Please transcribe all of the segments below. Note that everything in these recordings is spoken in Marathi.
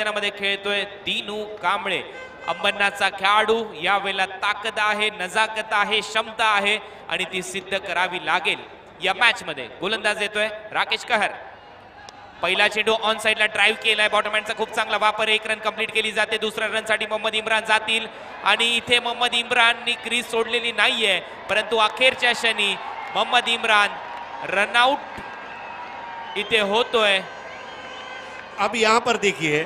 मैदानामध्ये खेळतोय दिनू कांबळे. अंबरनाथचा खेळाडू यावेळेला ताकद आहे नजाकत आहे क्षमता आहे आणि ती सिद्ध करावी लागेल. या मॅच मध्ये गोलंदाज येतोय राकेश कहर. पहिला चेंडू ऑन साइडला ड्राईव्ह केलाय. बॉटमॅनचा खूप चांगला वापर एक रन कंप्लीट केली जाते. दुसऱ्या रनसाठी मोहम्मद इम्रान जातील. आणि इथे मोहम्मद इम्राननी क्रीज सोडलेली नाहीये. परंतु अखेरच्या क्षणी मोहम्मद इम्रान रनआउट इथे होतोय. अब यहाँ पर देखिए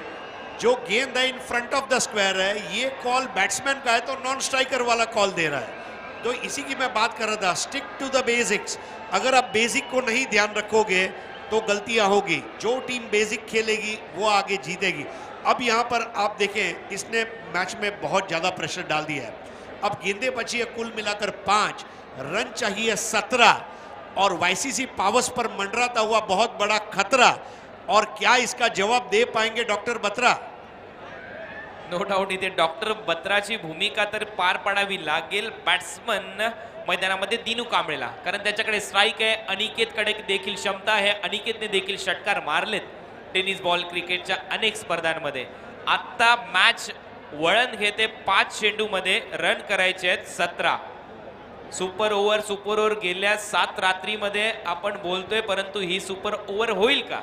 जो गेंद है in front of the square है, ये कॉल बैट्समैन का है तो नॉन स्ट्राइकर वाला कॉल दे रहा है। तो इसी की मैं बात कर रहा था स्टिक टू द बेसिक्स अगर आप बेसिक को नहीं ध्यान रखोगे तो गलतियाँ होगी। जो टीम बेसिक खेलेगी, वो आगे जीतेगी। अब यहाँ पर आप देखें, इसने मैच में बहुत ज़्यादा प्रेशर डाल दिया है। अब गेंदे बची है कुल मिलाकर पाँच, रन चाहिए सत्रह, और वाईसीसी पावर्स पर मंडराता हुआ बहुत बड़ा खतरा। और क्या इसका जवाब दे पाएँगे डॉक्टर बत्रा? नो डाऊट इथे डॉक्टर बत्राची भूमिका तर पार पाडावी लागेल. बॅट्समन मैदानामध्ये दिनू कांबळेला. कारण त्याच्याकडे स्ट्राईक आहे. अनिकेतकडे देखील क्षमता आहे. अनिकेतने देखील षटकार मारलेत टेनिस बॉल क्रिकेटच्या अनेक स्पर्धांमध्ये. आत्ता मॅच वळण घेते पाच चेंडूमध्ये रन करायचे आहेत सतरा. सुपर ओव्हर सुपर ओव्हर गेल्या सात रात्रीमध्ये आपण बोलतोय परंतु ही सुपर ओव्हर होईल का?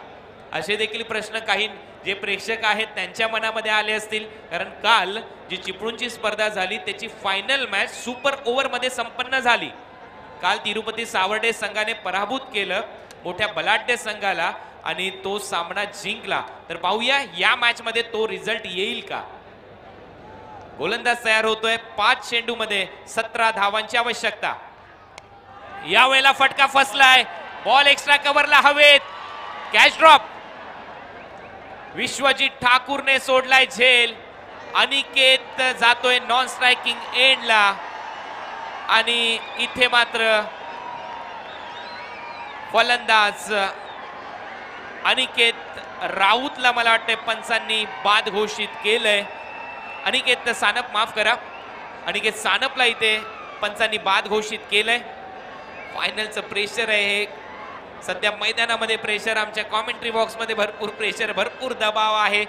असे देखील प्रश्न काही जे प्रेक्षक आहेत त्यांच्या मनामध्ये आले असतील. कारण काल जी चिपळूणची स्पर्धा झाली त्याची फायनल मॅच सुपर ओव्हरमध्ये संपन्न झाली. काल तिरुपती सावर्डे संघाने पराभूत केलं मोठ्या बलाढ्य संघाला आणि तो सामना जिंकला. तर पाहूया या मॅचमध्ये तो रिझल्ट येईल का? गोलंदाज तयार होतोय पाच चेंडूमध्ये सतरा धावांची आवश्यकता. यावेळेला फटका फसलाय. बॉल एक्स्ट्रा कव्हरला हवेत. कॅच ड्रॉप विश्वजित ठाकूरने सोडलाय झेल. अनिकेत जातोय नॉन स्ट्रायकिंग एंडला आणि इथे मात्र फलंदाज अनिकेत राऊतला मला वाटतंय पंचांनी बाद घोषित केलंय. अनिकेत सानप माफ करा. अनिकेत सानपला इथे पंचांनी बाद घोषित केलंय. फायनलचं प्रेशर आहे हे. सध्या मैदानामध्ये प्रेशर आमच्या कॉमेंट्री बॉक्समध्ये भरपूर प्रेशर भरपूर दबाव आहे.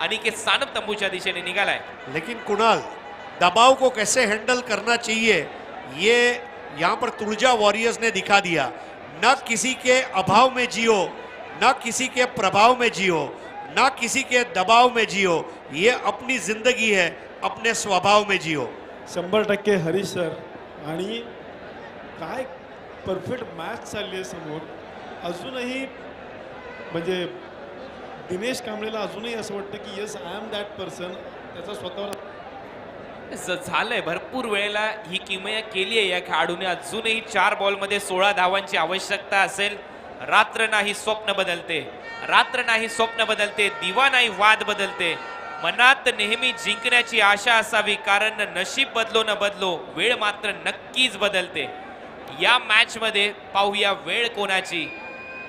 अनिकेत सानप तंबूच्या दिशेने निघालाय. लेकिन कुणाल दबाव को कैसे हैंडल करना चाहिए ये यहाँ पर तुलजा वॉरियर्स ने दिखा दिया। न किसी के अभाव में जियो न किसी के प्रभाव में जियो न किसी के दबाव में जियो। ये अपनी जिंदगी है अपने स्वभाव में जियो। शंभर टक्के हरीश सर आणि काय परफेक्ट मॅच चालली आहे समोर. अजूनही म्हणजे दिनेश कांबळेला अजूनही असं वाटतं की yes I am that person त्याचा स्वतःवर झालंय. भरपूर वेळेला ही किमया केली आहे या खेळाडूने. अजूनही चार बॉलमध्ये सोळा धावांची आवश्यकता असेल. रात्र नाही स्वप्न बदलते. रात्र नाही स्वप्न बदलते. दिवा नाही वाद बदलते. मनात नेहमी जिंकण्याची आशा असावी कारण नशीब बदलो न बदलो वेळ मात्र नक्कीच बदलते. या मॅचमध्ये पाहूया वेळ कोणाची.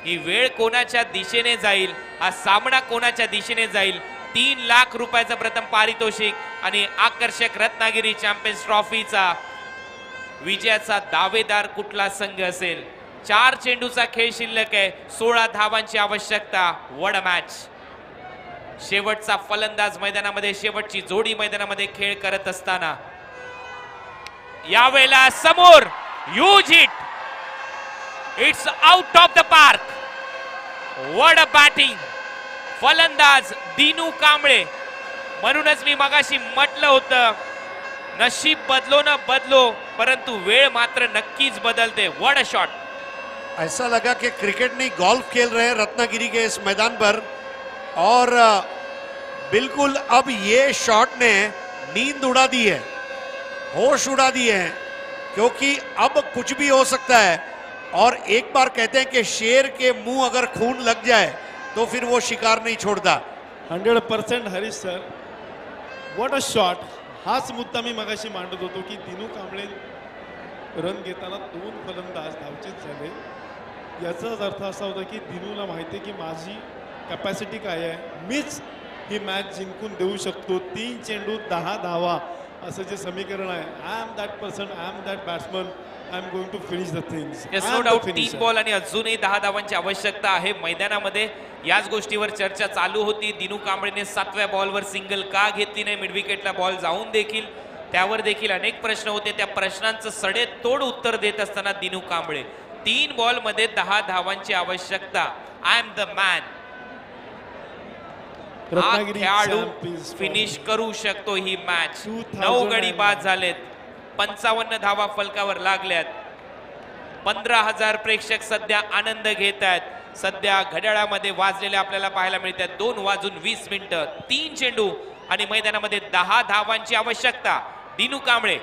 ही वेळ कोणाच्या दिशेने जाईल? हा सामना कोणाच्या दिशेने जाईल? तीन लाख रुपयाचं प्रथम पारितोषिक आणि आकर्षक रत्नागिरी चॅम्पियन्स ट्रॉफीचा विजयाचा दावेदार कुठला संघ असेल? चार चेंडूचा खेळ शिल्लक आहे. सोळा धावांची आवश्यकता. वड मॅच शेवटचा फलंदाज मैदानामध्ये शेवटची जोडी मैदानामध्ये खेळ करत असताना. यावेळेला समोर huge hit it's out of the park वड बॅटिंग फलंदाज दिनू कांबळे. म्हणूनच मी मगाशी म्हटलं होतं, नशीब बदलो ना बदलो, परंतु वेळ मात्र नक्कीच बदलते. वड शॉट ऐसा लगा कि क्रिकेट नहीं गोल्फ खेल रहे हैं रत्नागिरी के इस मैदान पर। और बिल्कुल अब ये शॉट ने नींद उड़ा दी है, होश उड़ा दिए हैं। क्योंकि अब कुछ भी हो सकता है। और एक बार कहते हैं कि शेर के मुँह अगर खून लग जाए तो फिर वो शिकार नहीं छोड़ता। Hundred percent Harish sir what a shot हाच मुद्दा मी मगाशी मांडत होतो की दिनू कांबळे रन घेताना दोन फलंदाज धावचीत झाले। याचाच अर्थ असा होता की दिनूला माहिती आहे की माझी कॅपॅसिटी काय आहे? मीच ही मॅच जिंकून देऊ शकतो. तीन चेंडू, दहा धावा. असं जे समीकरण आहे I am that person I am that batsman I am going to finish the things yes no doubt तीन बॉल आणि अजूनही दहा धावांची आवश्यकता आहे. मैदानामध्ये याच गोष्टीवर चर्चा चालू होती. दिनू कांबळेने सातव्या बॉलवर सिंगल का घेतली नाही? मिड विकेटला बॉल जाऊन देखील. त्यावर देखील अनेक प्रश्न होते. त्या प्रश्नांचं सडे तोड उत्तर देत असताना दिनू कांबळे. तीन बॉलमध्ये दहा धावांची आवश्यकता. आय एम द मॅन हा खेळाडू फिनिश करू शकतो ही मॅच 2009 नऊ गडी बाद झालेत. पंचावन्न धावा फलकावर लागल्यात. पंधरा हजार प्रेक्षक सध्या आनंद घेत आहेत. सध्या घड्याळामध्ये वाजलेले आपल्याला पाहायला मिळतात. दोन वाजून वीस मिनिटं. तीन चेंडू आणि मैदानामध्ये दहा धावांची आवश्यकता. दिनू कांबळे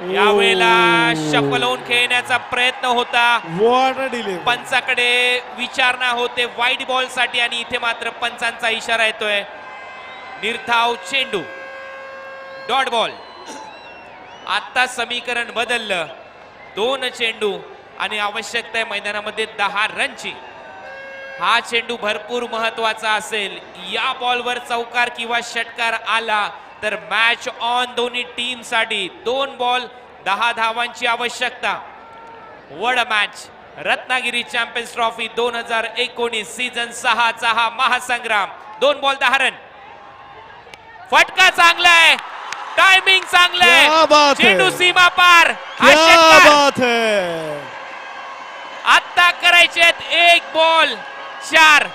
यावेळेला शफल होऊन खेळण्याचा प्रयत्न होता. डिले पंचाकडे विचारणा होते वाईट बॉलसाठी आणि इथे मात्र पंचांचा इशारा येतोय. निर्धाव चेंडू. Dot ball. आता समीकरण बदललं. दोन चेंडू आणि आवश्यकता आहे मैदानामध्ये दहा रनची. हा चेंडू भरपूर महत्त्वाचा असेल. या बॉलवर चौकार किंवा षटकार आला तर मॅच ऑन दोन्ही टीमसाठी दोन बॉल दहा धावांची आवश्यकता. वड मॅच रत्नागिरी चॅम्पियन्स ट्रॉफी दोन हजार एकोणीस सीझन सहाचा हा महासंग्राम. दोन बॉल दहा रन फटका चांगला आहे टायमिंग चांगलं क्या बात आहे है. चेंडू सीमा पार. हा क्या षटकार. बात है. आता करायचे एक बॉल चार.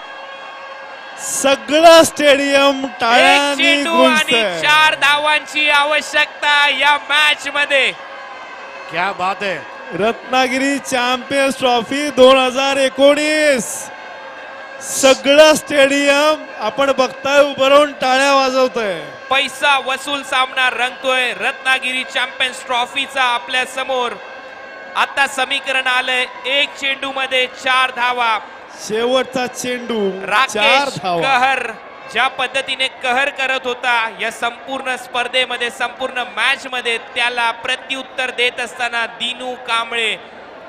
सगळं स्टेडियम एक टाळ्यांनी चेंडू आणि गुंजतंय. चार धावांची आवश्यकता या मॅच मध्ये क्या बात है रत्नागिरी चॅम्पियन्स ट्रॉफी दोन हजार एकोणीस. सगळं स्टेडियम आपण बघताय उभं राहून टाळ्या वाजवतोय. पैसा वसूल सामना रंगतोय रत्नागिरी चॅम्पियन्स ट्रॉफीचा आपल्यासमोर. आता समीकरण आलंय एक चेंडू मध्ये चार धावा. शेवटचा चेंडू चार राकेश धावा. कहर ज्या पद्धतीने कहर करत होता या संपूर्ण स्पर्धेमध्ये संपूर्ण मॅच मध्ये त्याला प्रत्युत्तर देत असताना दिनू कांबळे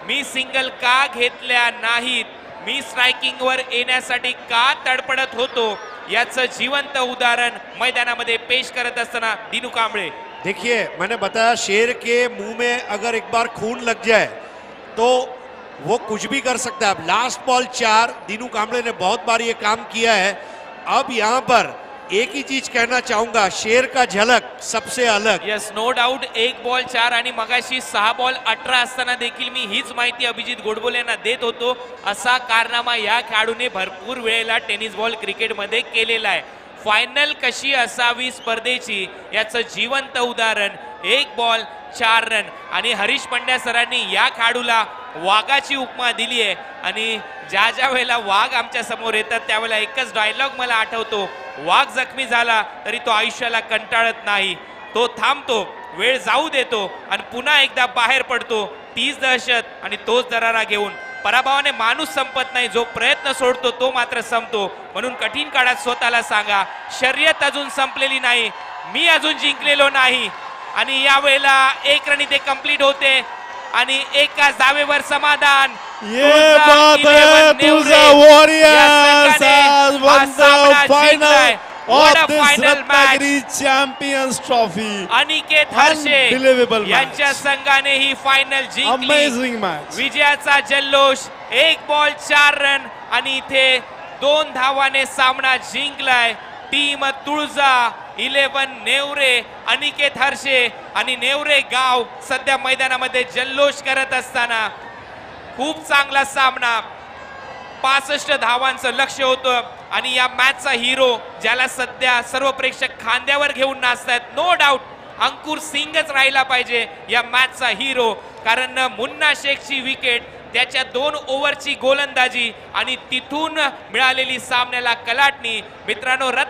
मी सिंगल का घेतल्या नाहीत? मी स्ट्रायकिंग वर येण्यासाठी का तडपडत होतो? याचं जिवंत उदाहरण मैदानामध्ये पेश करत असताना दिनू कांबळे. देखिए मैंने बताया शेर के मुंह में अगर एक बार खून लग जाए तो वो कुछ भी कर सकता है। अब लास्ट बॉल चार दीनू कांबळे ने बहुत बार ये काम किया है। अब यहाँ पर एक ही चीज कहना चाहूंगा शेर का झलक सबसे अलग। यस नो डाऊट एक बॉल चार आणि मगाशी सहा बॉल अठरा असताना देखील मी हीच माहिती अभिजित गोडबोले यांना देत होतो. असा कारनामा या खेळाडूने भरपूर वेळेला टेनिस बॉल क्रिकेटमध्ये केलेला आहे. फायनल कशी असावी स्पर्धेची याचं जिवंत उदाहरण एक बॉल चार रन आणि हरीश पंड्या सरांनी या खेळाडूला वाघाची उपमा दिली आहे. आणि ज्या ज्या वेळेला वाघ आमच्यासमोर येतात त्यावेळेला एकच डायलॉग मला आठवतो. वाघ जखमी झाला तरी तो आयुष्याला कंटाळत नाही. तो थांबतो वेळ जाऊ देतो आणि पुन्हा एकदा बाहेर पडतो. तीच दहशत आणि तोच दरारा घेऊन. पराभवाने माणूस संपत नाही जो प्रयत्न सोडतो तो मात्र संपतो. म्हणून कठीण काळात स्वतःला सांगा शर्यत अजून संपलेली नाही. मी अजून जिंकलेलो नाही. आणि यावेळेला एक रन ते कंप्लीट होते. आणि एकाच धावेवर समाधान ये तुळजा बात है 11 नेवरे. तुझा या वॉरियर्स संघाने आज won सामना the final जिंकलाय. What a of this final match. Ratnagiri champions trophy Aniket Harshe. यांच्या संघाने ही फायनल जिंकली मॅच विजयाचा जल्लोष एक बॉल चार रन आणि इथे दोन धावाने सामना जिंकलाय टीम तुळजा इलेव्हन नेवरे अनिकेत हर्षे आणि नेवरे गाव सध्या मैदानामध्ये जल्लोष करत असताना खूप चांगला सामना. पासष्ट धावांचं लक्ष होतं आणि या मॅचचा हिरो ज्याला सध्या सर्व प्रेक्षक खांद्यावर घेऊन नाचतायत नो डाऊट अंकुर सिंगच राहिला पाहिजे या मॅचचा हिरो. कारण मुन्ना शेखची विकेट त्याच्या दोन ओव्हरची गोलंदाजी आणि तिथून मिळालेली सामन्याला कलाटणी. मित्रांनो रत्न